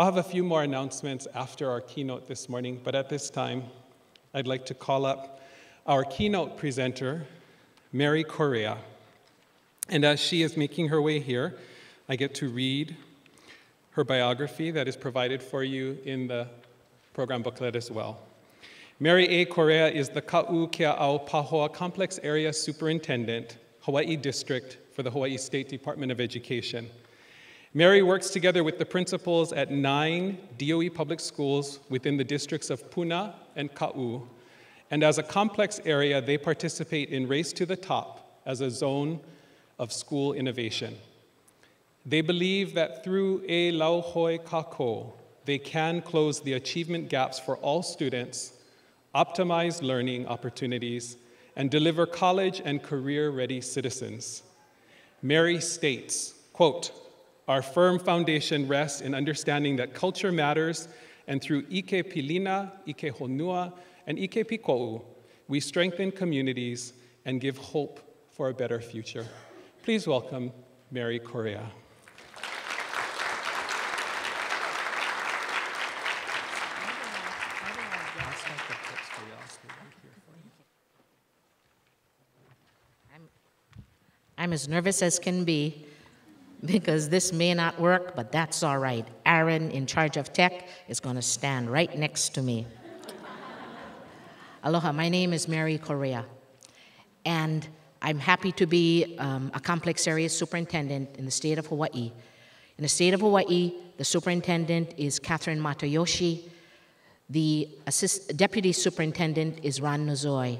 I'll have a few more announcements after our keynote this morning, but at this time, I'd like to call up our keynote presenter, Mary Correa. And as she is making her way here, I get to read her biography that is provided for you in the program booklet as well. Mary A. Correa is the Ka'u Kea'au Pahoa Complex Area Superintendent, Hawaii District for the Hawaii State Department of Education. Mary works together with the principals at nine DOE public schools within the districts of Puna and Ka'u. And as a complex area, they participate in Race to the Top as a zone of school innovation. They believe that through E Lauhoe Kakou, they can close the achievement gaps for all students, optimize learning opportunities, and deliver college and career-ready citizens. Mary states, quote, our firm foundation rests in understanding that culture matters, and through Ike Pilina, Ike Honua, and Ike Piko'u, we strengthen communities and give hope for a better future. Please welcome Mary Correa. I'm as nervous as can be because this may not work, but that's all right. Aaron, in charge of tech, is going to stand right next to me. Aloha, my name is Mary Correa, and I'm happy to be um, a complex area superintendent in the state of Hawaii. In the state of Hawaii, the superintendent is Kathryn Matayoshi. The assist, deputy superintendent is Ronn Nozoe.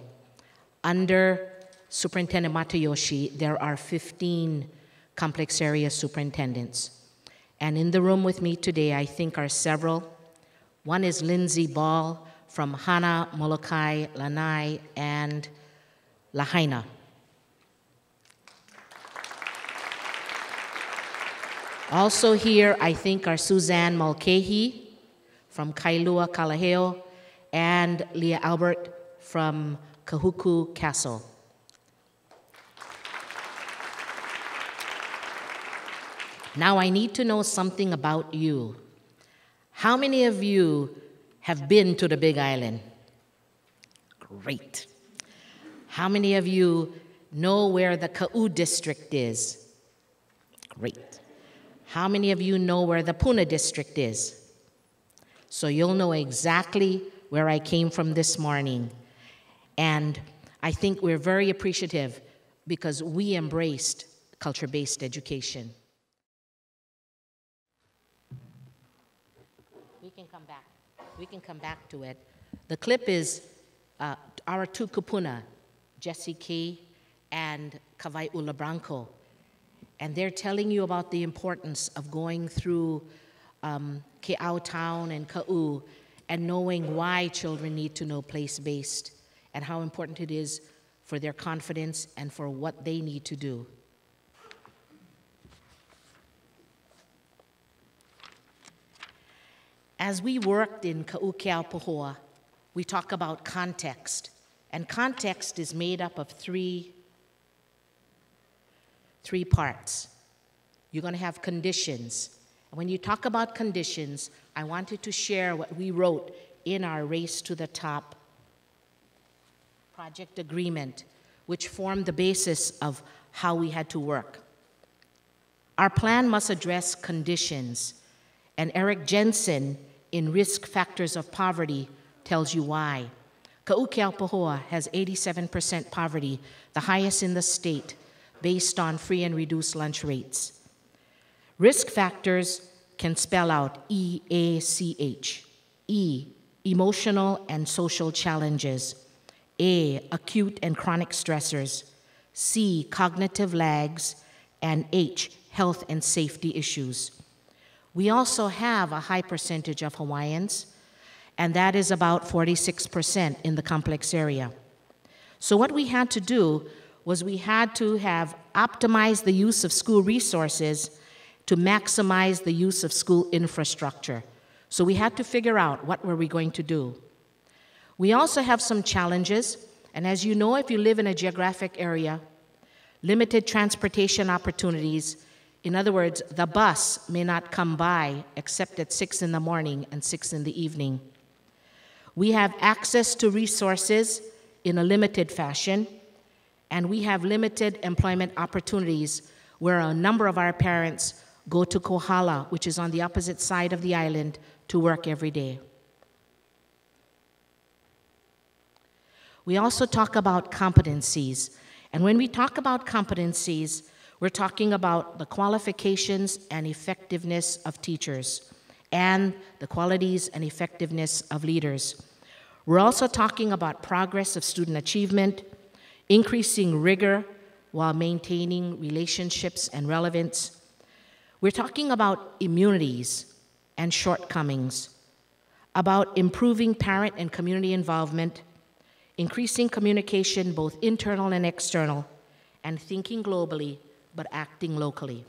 Under Superintendent Matayoshi, there are 15 complex area superintendents. And in the room with me today, I think are several. One is Lindsay Ball from Hana, Molokai, Lanai, and Lahaina. Also here, I think, are Suzanne Mulcahy from Kailua, Kalaheo, and Leah Albert from Kahuku Castle. Now I need to know something about you. How many of you have been to the Big Island? Great. How many of you know where the Ka'u district is? Great. How many of you know where the Puna district is? So you'll know exactly where I came from this morning. And I think we're very appreciative because we embraced culture based education. can come back. We can come back to it. The clip is uh, our two kupuna, Jesse Key and Kawai Ulabranco. And they're telling you about the importance of going through um, Kea'au Town and Ka'u and knowing why children need to know place-based and how important it is for their confidence and for what they need to do. As we worked in Ka'u-Kea'au-Pahoa, we talk about context. And context is made up of three, three parts. You're going to have conditions. And when you talk about conditions, I wanted to share what we wrote in our Race to the Top project agreement, which formed the basis of how we had to work. Our plan must address conditions, and Eric Jensen in Risk Factors of Poverty tells you why. Ka'u-Kea'au-Pahoa has 87% poverty, the highest in the state, based on free and reduced lunch rates. Risk factors can spell out EACH. E, emotional and social challenges. A, acute and chronic stressors. C, cognitive lags. And H, health and safety issues. We also have a high percentage of Hawaiians, and that is about 46% in the complex area. So, what we had to do was we had to have optimized the use of school resources to maximize the use of school infrastructure. So, we had to figure out what were we going to do. We also have some challenges, and as you know, if you live in a geographic area, limited transportation opportunities In other words, the bus may not come by except at 6 in the morning and 6 in the evening. We have access to resources in a limited fashion, and we have limited employment opportunities where a number of our parents go to Kohala, which is on the opposite side of the island, to work every day. We also talk about competencies. And when we talk about competencies, we're talking about the qualifications and effectiveness of teachers and the qualities and effectiveness of leaders. We're also talking about progress of student achievement, increasing rigor while maintaining relationships and relevance. We're talking about immunities and shortcomings, about improving parent and community involvement, increasing communication both internal and external, and thinking globally but acting locally.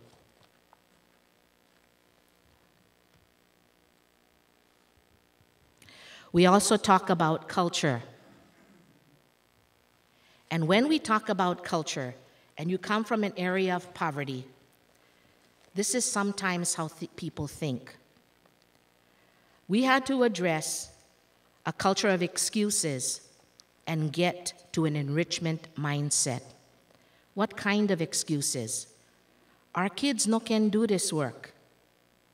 We also talk about culture. And when we talk about culture, and you come from an area of poverty, this is sometimes how th- people think. We had to address a culture of excuses and get to an enrichment mindset. What kind of excuses? Our kids no can do this work.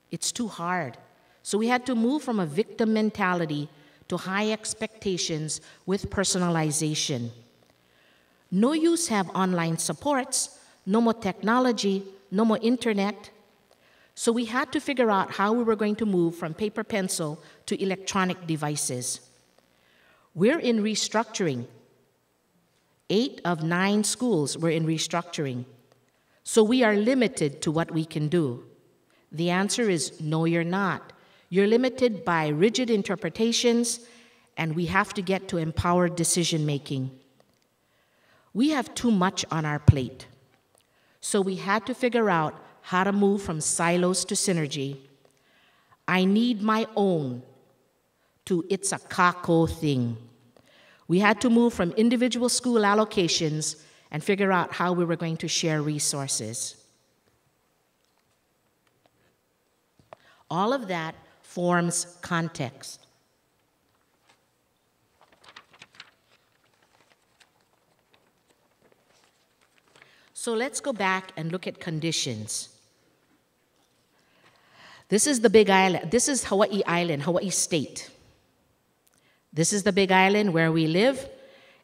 It's too hard. So we had to move from a victim mentality to high expectations with personalization. No use have online supports, no more technology, no more internet. So we had to figure out how we were going to move from paper pencil to electronic devices. We're in restructuring. Eight of nine schools were in restructuring. So we are limited to what we can do. The answer is no, you're not. You're limited by rigid interpretations, and we have to get to empowered decision making. We have too much on our plate. So we had to figure out how to move from silos to synergy. I need my own to it's a kako thing. We had to move from individual school allocations and figure out how we were going to share resources. All of that forms context. So let's go back and look at conditions. This is the big island. This is Hawaii Island, Hawaii State. This is the big island where we live,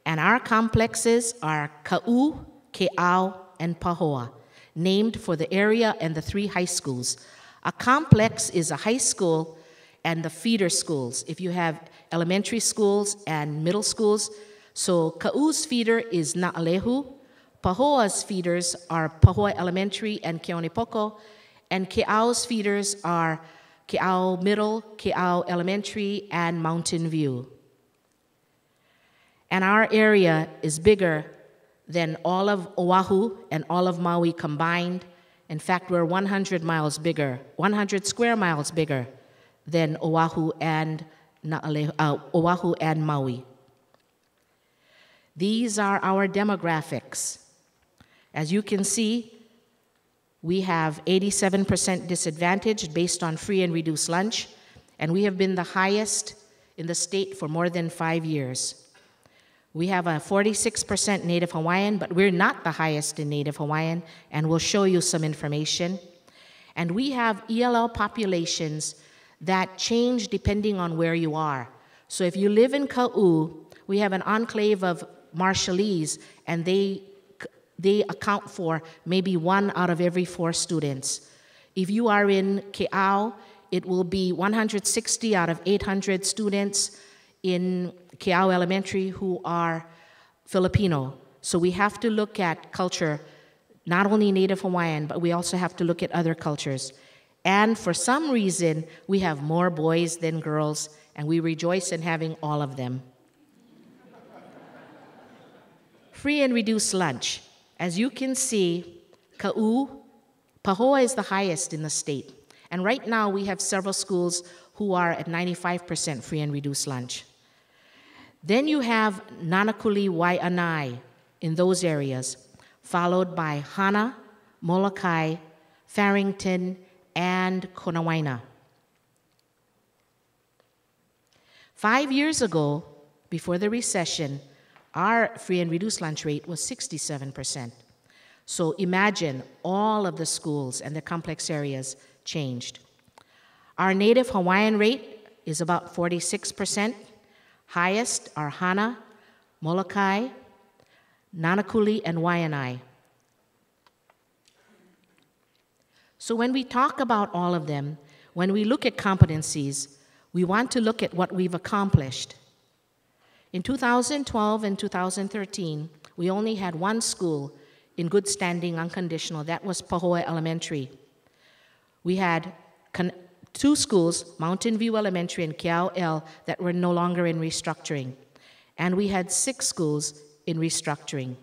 and our complexes are Ka'u, Kea'au, and Pahoa, named for the area and the three high schools. A complex is a high school and the feeder schools. If you have elementary schools and middle schools, so Ka'u's feeder is Na'alehu, Pahoa's feeders are Pahoa Elementary and Keonepoko, and Kea'au's feeders are Kea'au Middle, Kea'au Elementary, and Mountain View. And our area is bigger than all of Oahu and all of Maui combined. In fact, we're 100 miles bigger, 100 square miles bigger than Oahu and, uh, Oahu and Maui. These are our demographics. As you can see, we have 87% disadvantaged based on free and reduced lunch, and we have been the highest in the state for more than five years. We have a 46% Native Hawaiian, but we're not the highest in Native Hawaiian, and we'll show you some information. And we have ELL populations that change depending on where you are. So if you live in Ka'u, we have an enclave of Marshallese, and they, they account for maybe one out of every four students. If you are in Kea'au, it will be 160 out of 800 students in Kea'au Elementary who are Filipino. So we have to look at culture, not only Native Hawaiian, but we also have to look at other cultures. And for some reason, we have more boys than girls, and we rejoice in having all of them. Free and reduced lunch. As you can see, Ka'u, Pahoa is the highest in the state. And right now, we have several schools who are at 95% free and reduced lunch. Then you have Nanakuli Waianae in those areas, followed by Hana, Molokai, Farrington, and Konawaena. Five years ago, before the recession, our free and reduced lunch rate was 67%. So imagine all of the schools and the complex areas changed. Our native Hawaiian rate is about 46%. Highest are Hana, Molokai, Nanakuli, and Waianae. So when we talk about all of them, when we look at competencies, we want to look at what we've accomplished. In 2012 and 2013, we only had one school in good standing unconditional. That was Pahoa Elementary. We had two schools, Mountain View Elementary and Kea'au El, that were no longer in restructuring. And we had six schools in restructuring.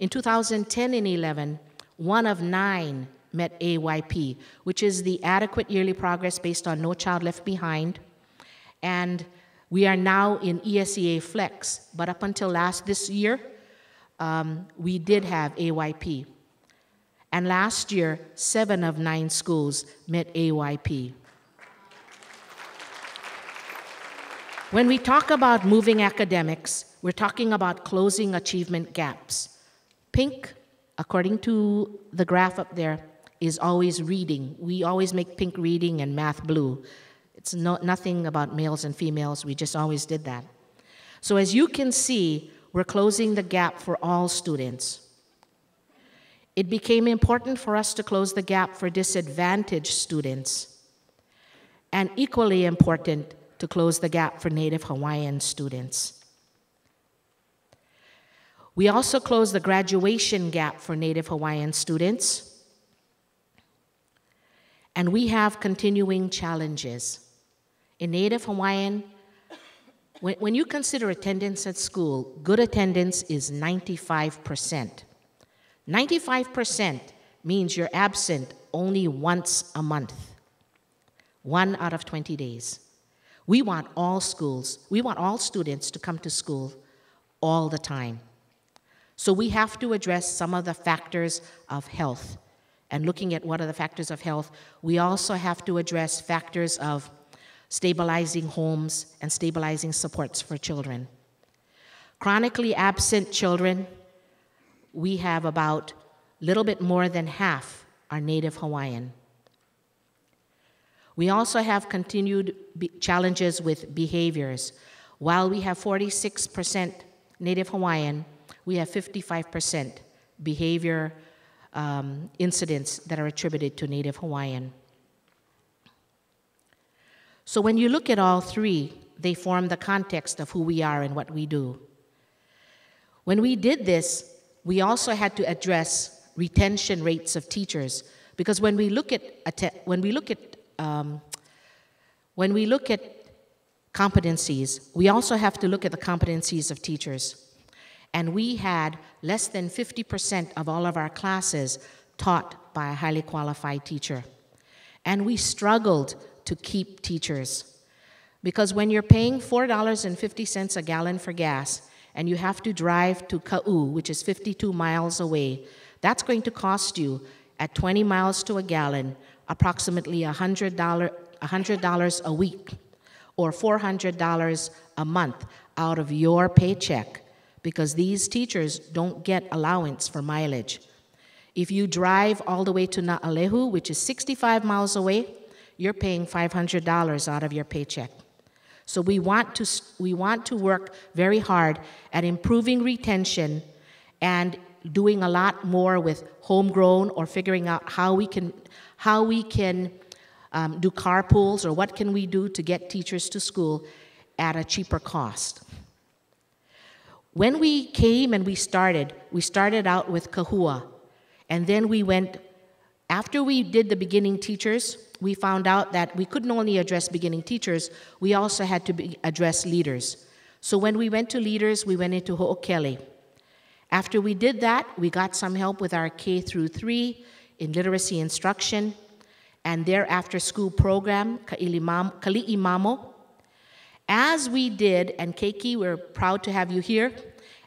In 2010 and 11, one of nine met AYP, which is the adequate yearly progress based on No Child Left Behind. And we are now in ESEA Flex, but up until last this year, um, we did have AYP. And last year, seven of nine schools met AYP. When we talk about moving academics, we're talking about closing achievement gaps. Pink, according to the graph up there, is always reading. We always make pink reading and math blue. It's no, nothing about males and females, we just always did that. So, as you can see, we're closing the gap for all students. It became important for us to close the gap for disadvantaged students, and equally important to close the gap for Native Hawaiian students. We also closed the graduation gap for Native Hawaiian students and we have continuing challenges. In Native Hawaiian, when, when you consider attendance at school, good attendance is 95%. 95% means you're absent only once a month, one out of 20 days. We want all schools, we want all students to come to school all the time. So we have to address some of the factors of health and looking at what are the factors of health, we also have to address factors of stabilizing homes and stabilizing supports for children. Chronically absent children, we have about a little bit more than half are Native Hawaiian. We also have continued challenges with behaviors. While we have 46% Native Hawaiian, we have 55% behavior um, incidents that are attributed to Native Hawaiian. So when you look at all three, they form the context of who we are and what we do. When we did this, we also had to address retention rates of teachers because when we look at when we look at um, when we look at competencies, we also have to look at the competencies of teachers and we had less than 50% of all of our classes taught by a highly qualified teacher. And we struggled to keep teachers. Because when you're paying $4.50 a gallon for gas and you have to drive to Ka'u, which is 52 miles away, that's going to cost you at 20 miles to a gallon approximately $100, $100 a week or $400 a month out of your paycheck because these teachers don't get allowance for mileage. If you drive all the way to Na'alehu, which is 65 miles away, you're paying $500 out of your paycheck. So we want to, we want to work very hard at improving retention and doing a lot more with homegrown or figuring out how we can, how we can um, do carpools or what can we do to get teachers to school at a cheaper cost. When we came and we started, we started out with Kahua. And then we went, after we did the beginning teachers, we found out that we couldn't only address beginning teachers, we also had to be, address leaders. So when we went to leaders, we went into Ho'okele. After we did that, we got some help with our K through 3 in literacy instruction and their after school program, Kali'imamo. As we did, and Keiki, we're proud to have you here,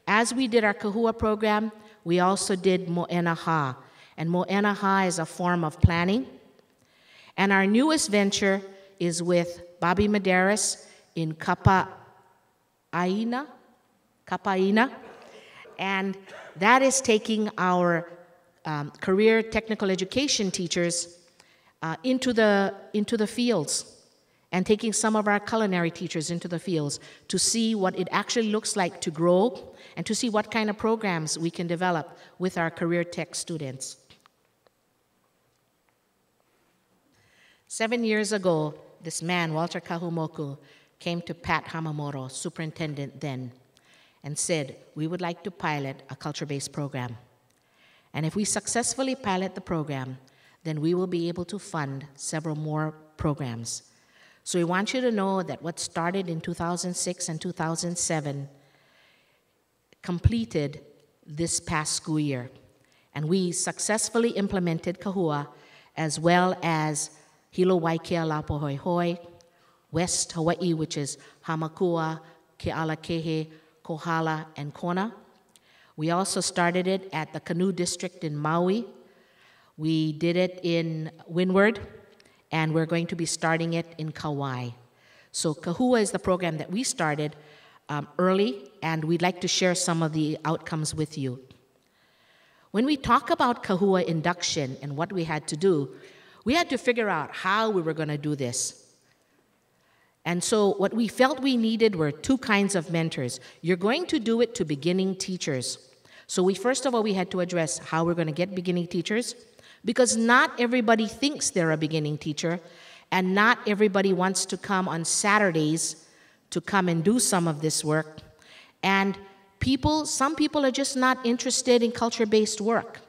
as we did our Kahua program, we also did Mo'enaha. And Mo'enaha is a form of planning. And our newest venture is with Bobby Medeiros in Kapa'aina, Kapa'aina. And that is taking our um, career technical education teachers uh, into, the, into the fields and taking some of our culinary teachers into the fields to see what it actually looks like to grow and to see what kind of programs we can develop with our career tech students. Seven years ago, this man, Walter Kahumoku, came to Pat Hamamoto, superintendent then, and said, We would like to pilot a culture based program. And if we successfully pilot the program, then we will be able to fund several more programs. So we want you to know that what started in 2006 and 2007 completed this past school year. And we successfully implemented Kahua as well as Hilo Waiakea Laupahoehoe, West Hawaii, which is Hamakua, Kealakehe, Kohala, and Kona. We also started it at the Canoe District in Maui. We did it in Windward, and we're going to be starting it in Kauai. So Kahua is the program that we started um, early, and we'd like to share some of the outcomes with you. When we talk about Kahua induction and what we had to do, we had to figure out how we were going to do this. And so, what we felt we needed were two kinds of mentors. You're going to do it to beginning teachers. So, we first of all, we had to address how we're going to get beginning teachers because not everybody thinks they're a beginning teacher, and not everybody wants to come on Saturdays to come and do some of this work. And people, some people are just not interested in culture based work.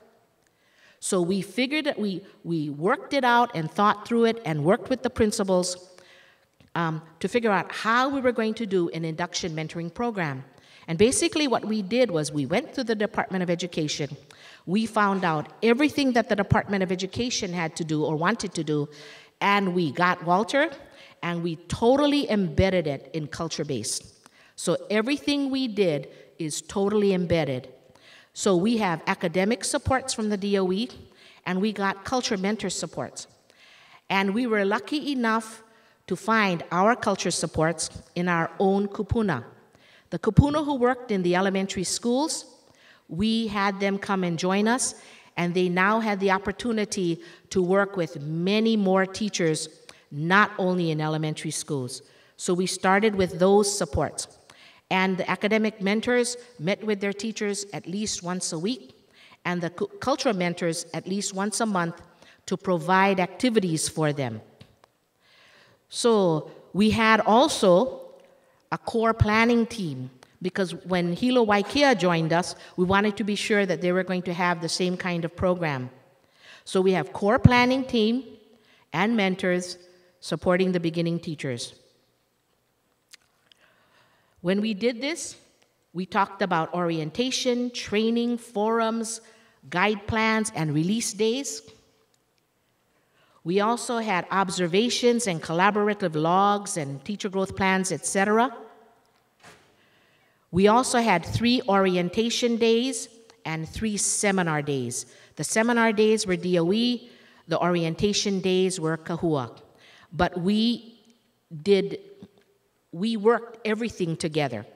So we figured that we, we worked it out and thought through it and worked with the principals um, to figure out how we were going to do an induction mentoring program. And basically, what we did was we went to the Department of Education we found out everything that the Department of Education had to do or wanted to do, and we got Walter and we totally embedded it in culture based. So everything we did is totally embedded. So we have academic supports from the DOE, and we got culture mentor supports. And we were lucky enough to find our culture supports in our own kupuna. The kupuna who worked in the elementary schools we had them come and join us, and they now had the opportunity to work with many more teachers, not only in elementary schools. So we started with those supports. And the academic mentors met with their teachers at least once a week, and the cultural mentors at least once a month to provide activities for them. So we had also a core planning team because when Hilo Waiakea joined us, we wanted to be sure that they were going to have the same kind of program. So we have core planning team and mentors supporting the beginning teachers. When we did this, we talked about orientation, training, forums, guide plans, and release days. We also had observations and collaborative logs and teacher growth plans, etc. We also had three orientation days and three seminar days. The seminar days were DOE, the orientation days were Kahua. But we did, we worked everything together.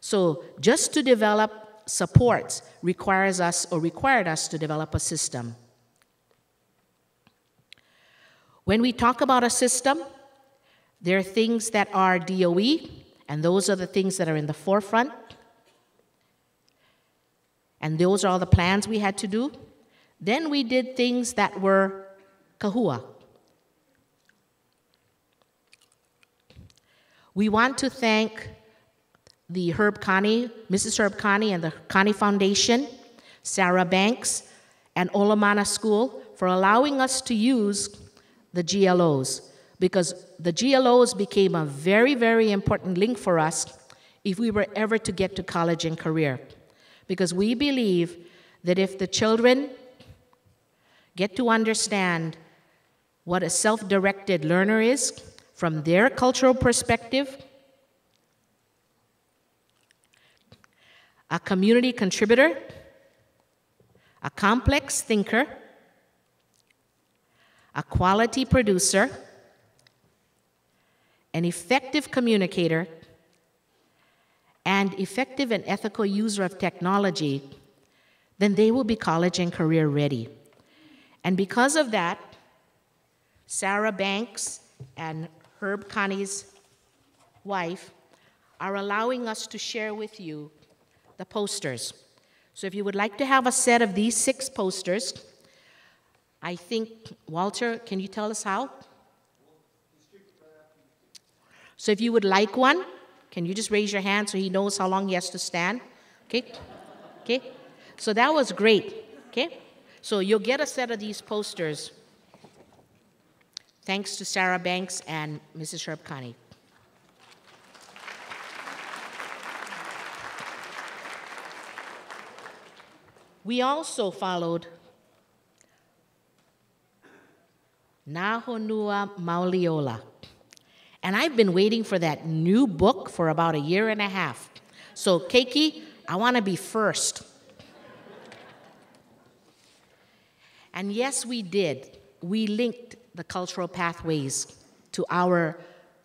So just to develop supports requires us or required us to develop a system. When we talk about a system, there are things that are DOE, and those are the things that are in the forefront. And those are all the plans we had to do. Then we did things that were kahua. We want to thank the Herb Connie, Mrs. Herb Connie, and the Connie Foundation, Sarah Banks, and Olomana School for allowing us to use the GLOs because the GLOs became a very, very important link for us if we were ever to get to college and career. Because we believe that if the children get to understand what a self directed learner is from their cultural perspective, a community contributor, a complex thinker, a quality producer, an effective communicator, and effective and ethical user of technology, then they will be college and career ready. And because of that, Sarah Banks and Herb Connie's wife are allowing us to share with you the posters. So if you would like to have a set of these six posters, I think, Walter, can you tell us how? So if you would like one, can you just raise your hand so he knows how long he has to stand? Okay? Okay? So that was great. Okay? So you'll get a set of these posters thanks to Sarah Banks and Mrs. Herb Connie. We also followed Na Honua Mauli Ola. And I've been waiting for that new book for about a year and a half. So, Keiki, I want to be first. and yes, we did. We linked the cultural pathways to our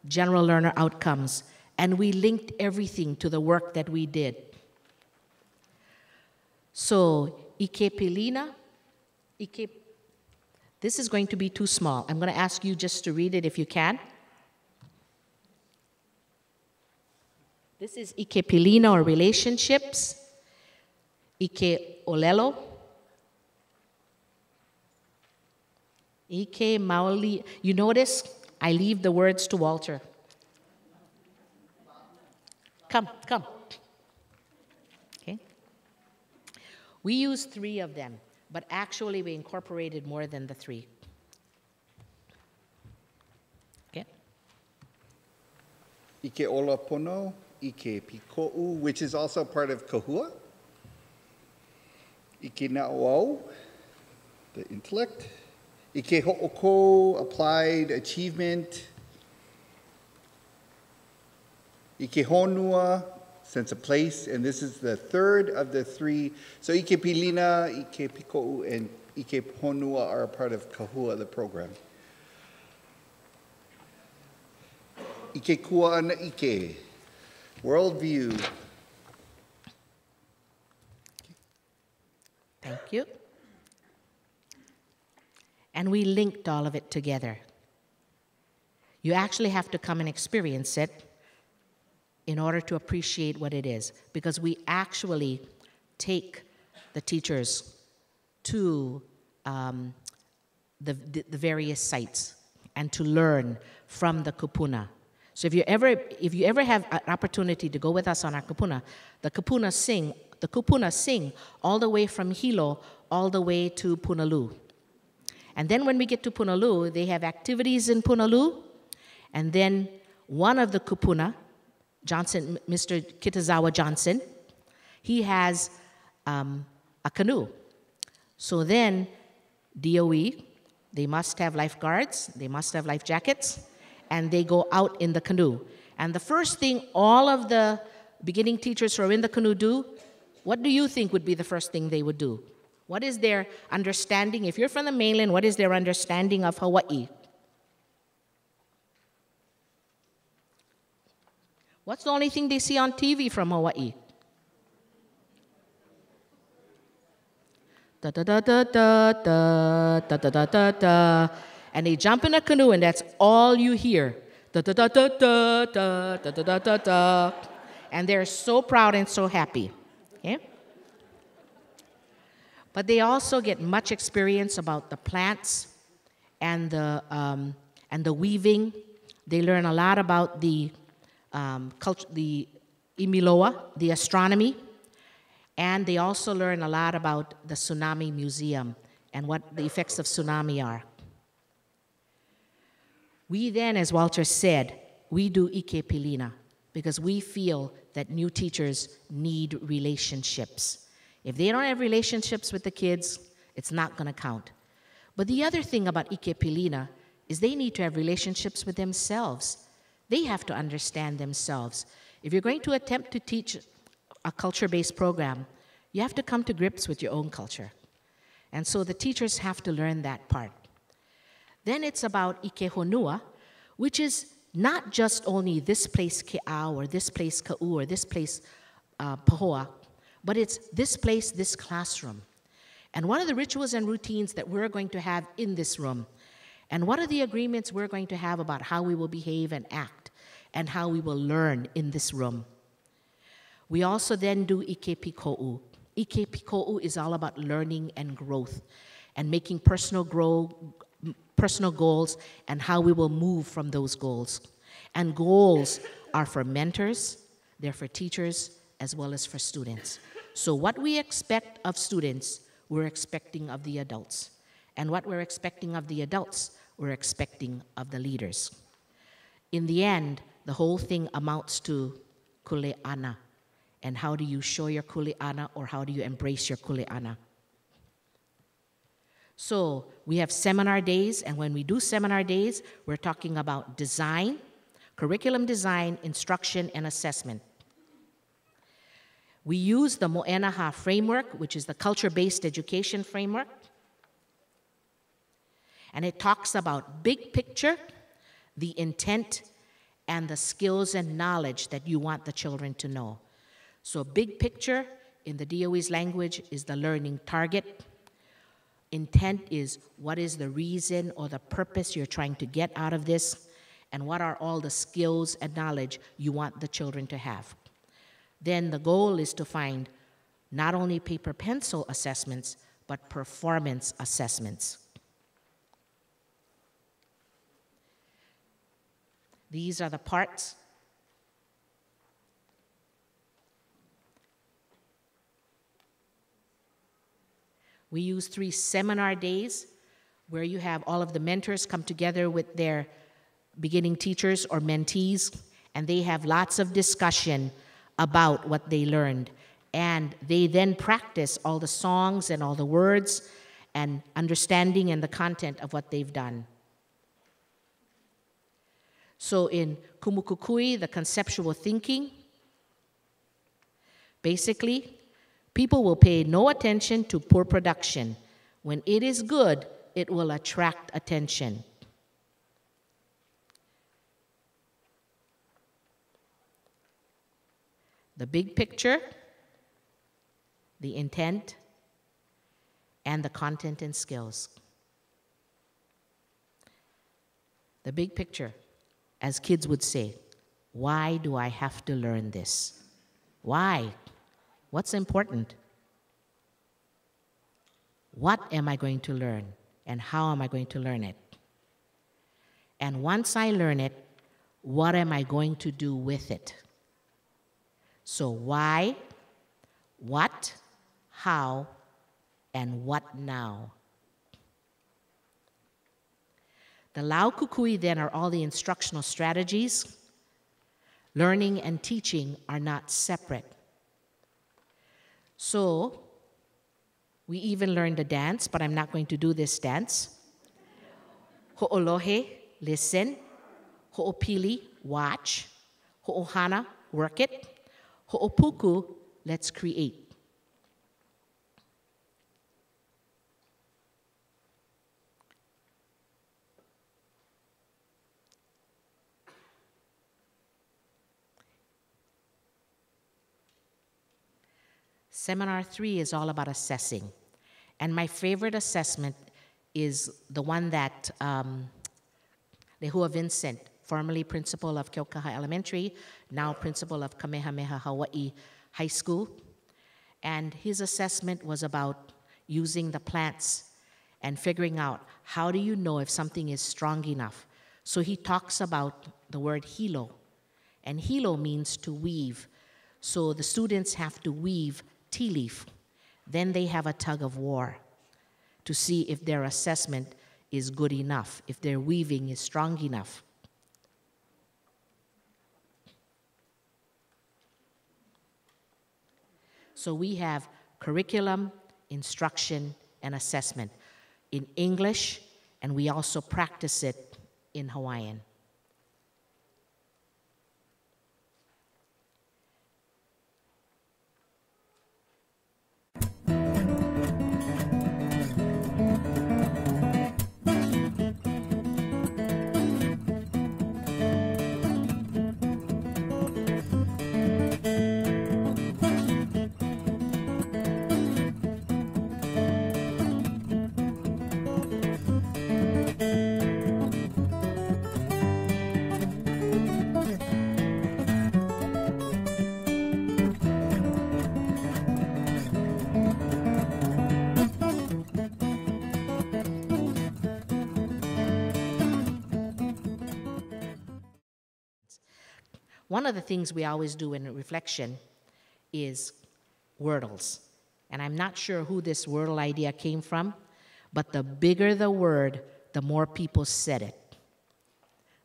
general learner outcomes, and we linked everything to the work that we did. So, Ikepilina, Ike, this is going to be too small. I'm going to ask you just to read it if you can. This is Ikepilina or relationships. Ike Olelo. Ike Maoli. You notice I leave the words to Walter. Come, come. Okay. We used three of them, but actually we incorporated more than the three. Okay? Ike Olapono, Ike Piko'u, which is also part of Kahua. Ike Na'au, the intellect. Ike Ho'oko, applied achievement. Ike Honua, sense of place, and this is the third of the three. So Ike Pilina, Ike Piko'u, and Ike Honua are a part of Kahua, the program. Ike Kua'ana Ike, worldview. Thank you. And we linked all of it together. You actually have to come and experience it in order to appreciate what it is, because we actually take the teachers to um, the, the, various sites and to learn from the kupuna. So if you ever if you ever have an opportunity to go with us on our kupuna, the kupuna sing the kupuna sing all the way from Hilo all the way to Punalu'u. And then when we get to Punalu'u, they have activities in Punalu'u, and then one of the kupuna Johnson, Mr. Kitazawa Johnson, he has um, a canoe. So then, DOE, they must have lifeguards, they must have life jackets, and they go out in the canoe. And the first thing all of the beginning teachers who are in the canoe do, what do you think would be the first thing they would do? What is their understanding? If you're from the mainland, what is their understanding of Hawaii? What's the only thing they see on TV from Hawaii? Da da da da da da da da da da da. And they jump in a canoe, and that's all you hear. Da da da da da da da da da da. And they're so proud and so happy. But they also get much experience about the plants and the, um, and the weaving. They learn a lot about the um, culture, the Imiloa, the astronomy, and they also learn a lot about the Tsunami Museum and what the effects of tsunami are. We then, as Walter said, we do Ike Pilina because we feel that new teachers need relationships. If they don't have relationships with the kids, it's not going to count. But the other thing about Ike Pilina is they need to have relationships with themselves. They have to understand themselves. If you're going to attempt to teach a culture based program, you have to come to grips with your own culture. And so the teachers have to learn that part. Then it's about Ike Honua, which is not just only this place Kea'au or this place Ka'u or this place uh, Pahoa, but it's this place, this classroom. And what are the rituals and routines that we're going to have in this room? And what are the agreements we're going to have about how we will behave and act and how we will learn in this room? We also then do Ike Piko'u. Ike Piko'u is all about learning and growth and making personal, grow, personal goals and how we will move from those goals. And goals are for mentors, they're for teachers, as well as for students. So, what we expect of students, we're expecting of the adults. And what we're expecting of the adults, we're expecting of the leaders. In the end, the whole thing amounts to kuleana. And how do you show your kuleana or how do you embrace your kuleana? So we have seminar days, and when we do seminar days, we're talking about design, curriculum design, instruction, and assessment. We use the Mo'enaha framework, which is the culture based education framework. And it talks about big picture, the intent, and the skills and knowledge that you want the children to know. So, big picture in the DOE's language is the learning target. Intent is what is the reason or the purpose you're trying to get out of this, and what are all the skills and knowledge you want the children to have then the goal is to find not only paper pencil assessments, but performance assessments. These are the parts. We use three seminar days where you have all of the mentors come together with their beginning teachers or mentees, and they have lots of discussion about what they learned. And they then practice all the songs and all the words and understanding and the content of what they've done. So in Kumukukui, the conceptual thinking, basically, people will pay no attention to poor production. When it is good, it will attract attention. The big picture, the intent, and the content and skills. The big picture, as kids would say, why do I have to learn this? Why? What's important? What am I going to learn? And how am I going to learn it? And once I learn it, what am I going to do with it? So, why, what, how, and what now? The Lau Kukui then are all the instructional strategies. Learning and teaching are not separate. So, we even learned a dance, but I'm not going to do this dance. Ho'olohe, listen. Ho'opili, watch. Ho'ohana, work it. Ho'opuku, let's create. Seminar three is all about assessing. And my favorite assessment is the one that um, Lehua Veincent formerly principal of Keaukaha Elementary, now principal of Kamehameha Hawaii High School. And his assessment was about using the plants and figuring out how do you know if something is strong enough. So he talks about the word hilo, and hilo means to weave. So the students have to weave ti leaf. Then they have a tug of war to see if their assessment is good enough, if their weaving is strong enough. So we have curriculum, instruction, and assessment in English, and we also practice it in Hawaiian. One of the things we always do in reflection is wordles. And I'm not sure who this wordle idea came from, but the bigger the word, the more people said it.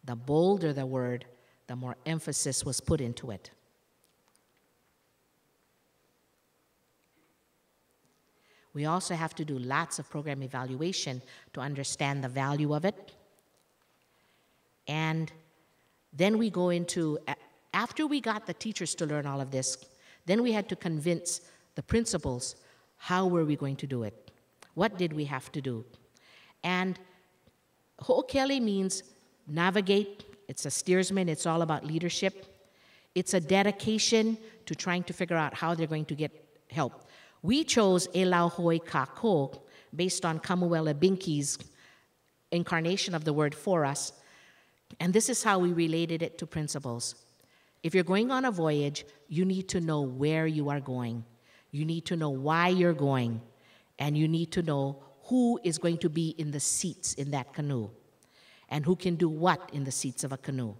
The bolder the word, the more emphasis was put into it. We also have to do lots of program evaluation to understand the value of it. And then we go into, after we got the teachers to learn all of this, then we had to convince the principals how were we going to do it? What did we have to do? And Ho'okele means navigate, it's a steersman, it's all about leadership. It's a dedication to trying to figure out how they're going to get help. We chose Elauhoi Kako based on Kamuela Binki's incarnation of the word for us. And this is how we related it to principals. If you're going on a voyage, you need to know where you are going. You need to know why you're going. And you need to know who is going to be in the seats in that canoe and who can do what in the seats of a canoe.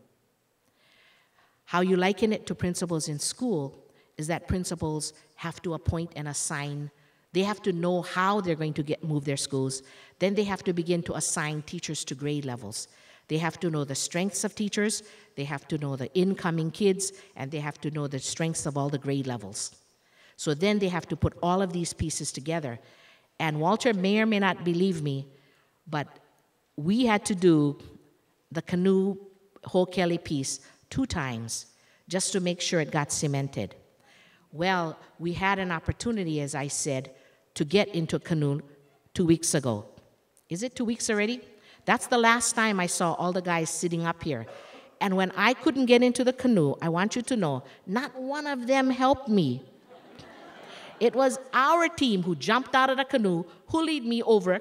How you liken it to principals in school is that principals have to appoint and assign. They have to know how they're going to get move their schools. Then they have to begin to assign teachers to grade levels. They have to know the strengths of teachers, they have to know the incoming kids, and they have to know the strengths of all the grade levels. So then they have to put all of these pieces together. And Walter may or may not believe me, but we had to do the canoe Ho'okele piece two times just to make sure it got cemented. Well, we had an opportunity, as I said, to get into a canoe two weeks ago. Is it two weeks already? That's the last time I saw all the guys sitting up here. And when I couldn't get into the canoe, I want you to know, not one of them helped me. It was our team who jumped out of the canoe, who lead me over,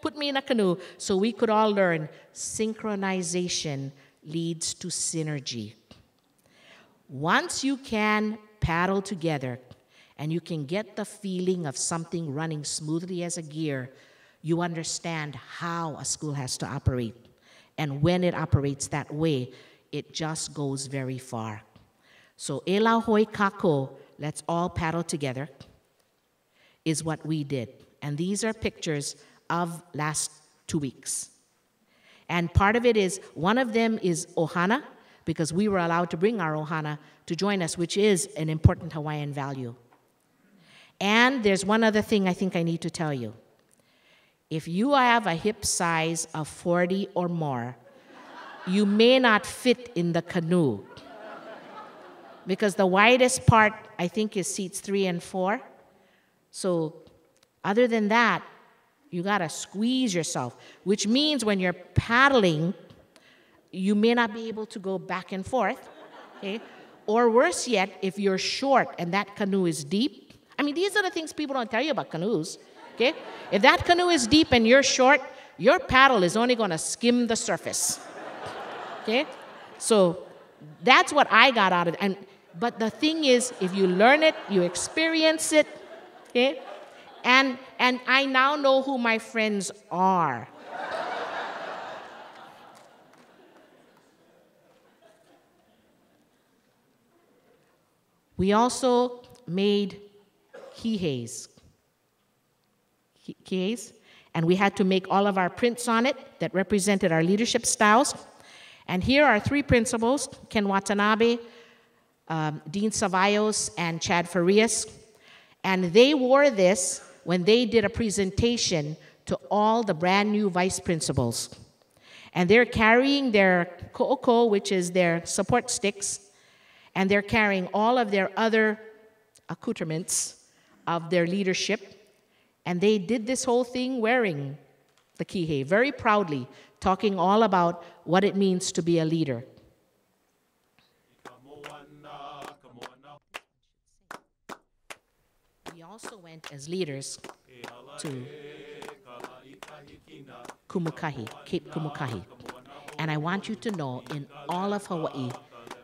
put me in a canoe, so we could all learn synchronization leads to synergy. Once you can paddle together and you can get the feeling of something running smoothly as a gear, you understand how a school has to operate. And when it operates that way, it just goes very far. So, Elahoi Kako, let's all paddle together, is what we did. And these are pictures of last two weeks. And part of it is one of them is Ohana, because we were allowed to bring our ohana to join us, which is an important Hawaiian value. And there's one other thing I think I need to tell you. If you have a hip size of 40 or more, you may not fit in the canoe. Because the widest part, I think, is seats three and four. So, other than that, you gotta squeeze yourself, which means when you're paddling, you may not be able to go back and forth, okay? Or worse yet, if you're short and that canoe is deep. I mean, these are the things people don't tell you about canoes, okay? If that canoe is deep and you're short, your paddle is only gonna skim the surface, okay? So that's what I got out of it. And, but the thing is, if you learn it, you experience it, okay? And, and I now know who my friends are. We also made kiheis. Kiheis. And we had to make all of our prints on it that represented our leadership styles. And here are three principals Ken Watanabe, um, Dean Ceballos, and Chad Farias. And they wore this when they did a presentation to all the brand new vice principals. And they're carrying their ko'oko'o, which is their support sticks, and they're carrying all of their other accoutrements of their leadership. And they did this whole thing wearing the kihei very proudly, talking all about what it means to be a leader. We also went as leaders to Kumukahi, Cape Kumukahi. And I want you to know in all of Hawaii,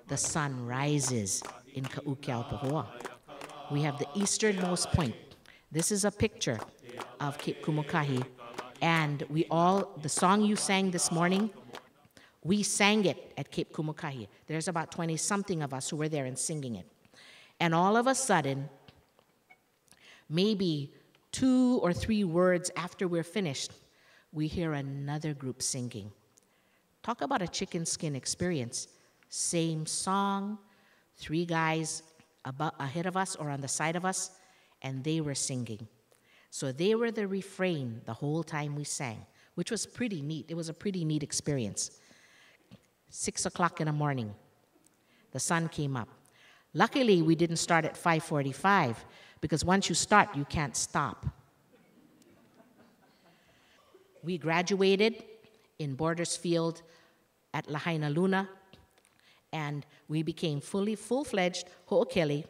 the sun rises in Ka'u-Kea'au-Pahoa. We have the easternmost point. This is a picture of Cape Kumukahi. And we all, the song you sang this morning We sang it at Cape Kumukahi. There's about 20 something of us who were there and singing it. And all of a sudden, maybe two or three words after we're finished, we hear another group singing. Talk about a chicken skin experience. Same song, three guys above, ahead of us or on the side of us, and they were singing. So they were the refrain the whole time we sang, which was pretty neat. It was a pretty neat experience. Six o'clock in the morning, the sun came up. Luckily, we didn't start at 5:45 because once you start, you can't stop. We graduated in Borders Field at Lahaina Luna, and we became fully full-fledged Ho'okele,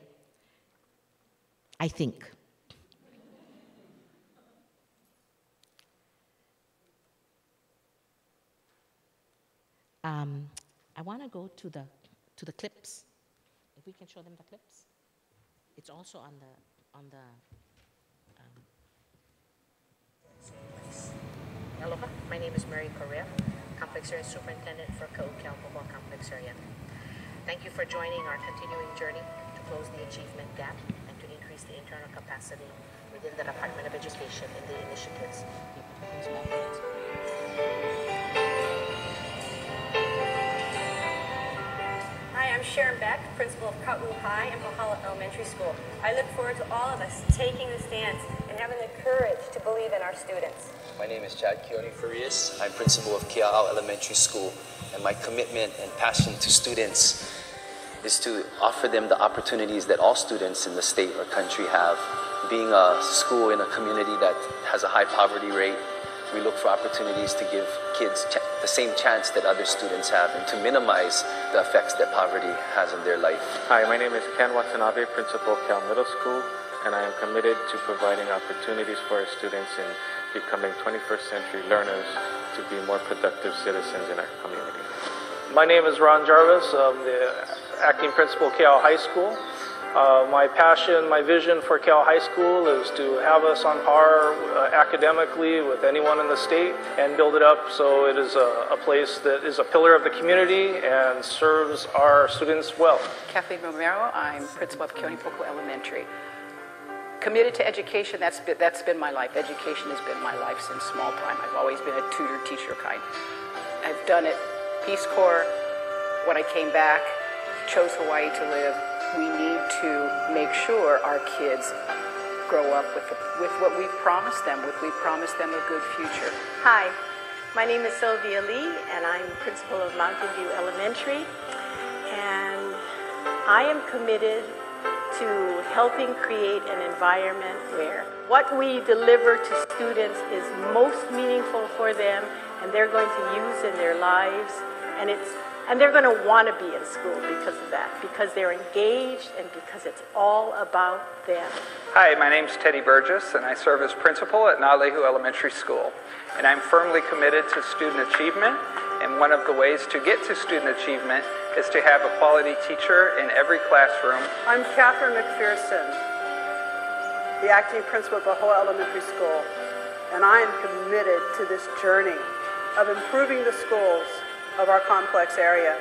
I think. Um, I want to go to the to the clips. If we can show them the clips, it's also on the on the. Um... Aloha, my name is Mary Correa, Complex Area Superintendent for Ka'ukau Ka'u-Kea'au-Pahoa Complex Area. Thank you for joining our continuing journey to close the achievement gap increase the internal capacity within the Department of Education in the initiatives. Hi, I'm Sharon Beck, principal of Ka'u High and Pahala Elementary School. I look forward to all of us taking the stance and having the courage to believe in our students. My name is Chad Keone Farias. I'm principal of Kea'au Elementary School, and my commitment and passion to students is to offer them the opportunities that all students in the state or country have. Being a school in a community that has a high poverty rate, we look for opportunities to give kids ch- the same chance that other students have and to minimize the effects that poverty has in their life. Hi, my name is Ken Watanabe, principal of Cal Middle School, and I am committed to providing opportunities for our students in becoming 21st century learners to be more productive citizens in our community. My name is Ron Jarvis. I'm the acting principal Cal High School. Uh, my passion, my vision for Cal High School is to have us on par uh, academically with anyone in the state and build it up so it is a, a, place that is a pillar of the community and serves our students well. Kathleen Romero, I'm principal of Keonepoko Elementary. Committed to education, that's been, that's been my life. Education has been my life since small time. I've always been a tutor, teacher kind. I've done it Peace Corps. When I came back, chose Hawaii to live, we need to make sure our kids grow up with, the, with what we promised them, with we promised them a good future. Hi, my name is Sylvia Lee, and I'm principal of Mountain View Elementary. And I am committed to helping create an environment where what we deliver to students is most meaningful for them and they're going to use in their lives. And it's and they're going to want to be in school because of that, because they're engaged and because it's all about them. Hi, my name's Teddy Burgess, and I serve as principal at Na'alehu Elementary School. And I'm firmly committed to student achievement, and one of the ways to get to student achievement is to have a quality teacher in every classroom. I'm Catherine McPherson, the acting principal at Pahoa Elementary School, and I am committed to this journey of improving the schools of our complex area,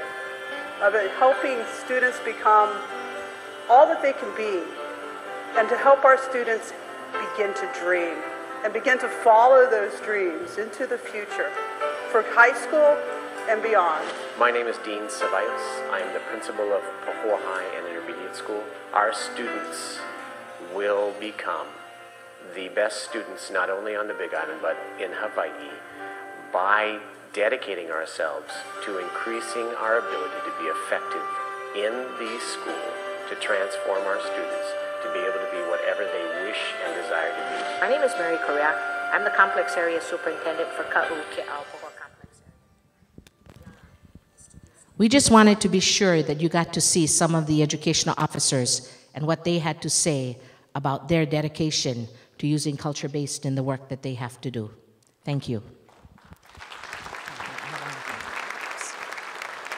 of helping students become all that they can be, and to help our students begin to dream and begin to follow those dreams into the future for high school and beyond. My name is Dean Ceballos. I am the principal of Pahoa High and Intermediate School. Our students will become the best students not only on the Big Island but in Hawaii by dedicating ourselves to increasing our ability to be effective in the school to transform our students to be able to be whatever they wish and desire to be. My name is Mary Correa. I'm the complex area superintendent for Ka'u Kea'au Complex We just wanted to be sure that you got to see some of the educational officers and what they had to say about their dedication to using culture based in the work that they have to do. Thank you.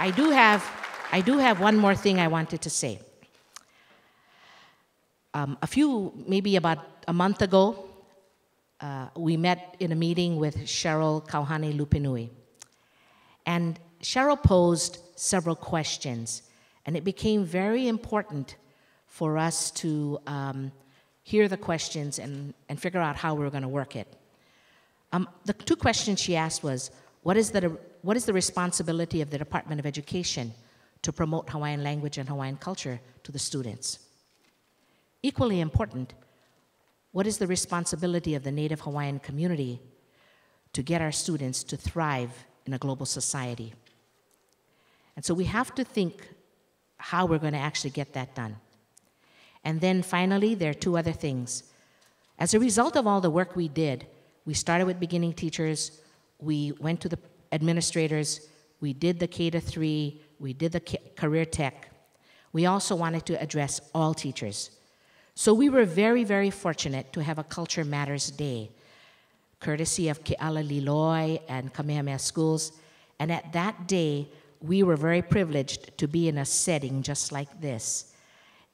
I do have, I do have one more thing I wanted to say. Um, a few, maybe about a month ago, uh, we met in a meeting with Cheryl Kauhane Lupenui. And Cheryl posed several questions, and it became very important for us to um, hear the questions and, and figure out how we were going to work it. Um, the two questions she asked was, what is, the, what is the responsibility of the Department of Education to promote Hawaiian language and Hawaiian culture to the students? Equally important, what is the responsibility of the Native Hawaiian community to get our students to thrive in a global society? And so we have to think how we're going to actually get that done. And then finally, there are two other things. As a result of all the work we did, we started with beginning teachers, we went to the administrators, we did the K to 3, we did the career tech. We also wanted to address all teachers. So we were very, very fortunate to have a Culture Matters Day, courtesy of Keala Liloi and Kamehameha Schools. And at that day, we were very privileged to be in a setting just like this.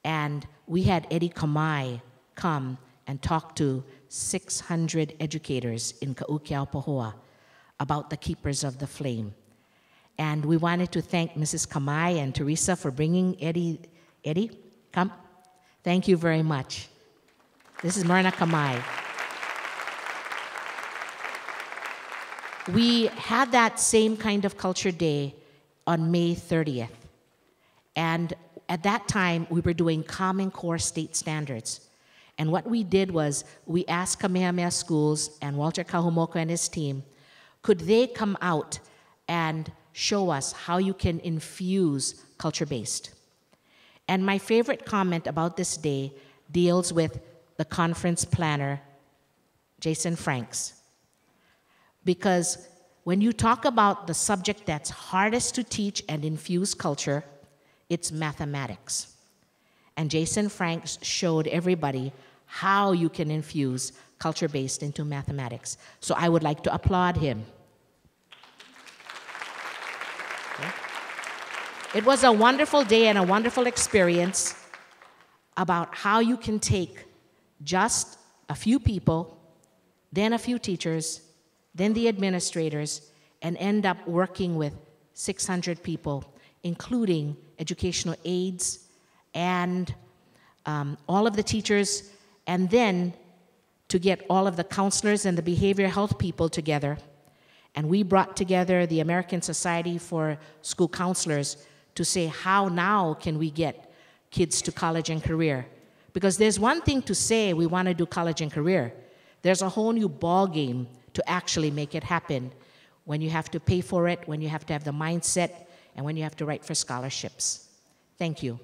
And we had Eddie Kamae come and talk to 600 educators in Ka'u-Kea'au-Pahoa about the Keepers of the Flame. And we wanted to thank Mrs. Kamae and Teresa for bringing Eddie. Eddie, come. Thank you very much. This is Myrna Kamae. We had that same kind of culture day on May 30th. And at that time, we were doing Common Core state standards. And what we did was we asked Kamehameha Schools and Walter Kahumoku and his team, could they come out and show us how you can infuse culture based? And my favorite comment about this day deals with the conference planner, Jason Franks. Because when you talk about the subject that's hardest to teach and infuse culture, it's mathematics. And Jason Franks showed everybody how you can infuse culture based into mathematics. So I would like to applaud him. It was a wonderful day and a wonderful experience about how you can take just a few people, then a few teachers, then the administrators, and end up working with 600 people, including educational aides and um, all of the teachers, and then to get all of the counselors and the behavioral health people together. And we brought together the American Society for School Counselors to say, how now can we get kids to college and career? Because there's one thing to say we want to do college and career. There's a whole new ball game to actually make it happen when you have to pay for it, when you have to have the mindset, and when you have to write for scholarships. Thank you.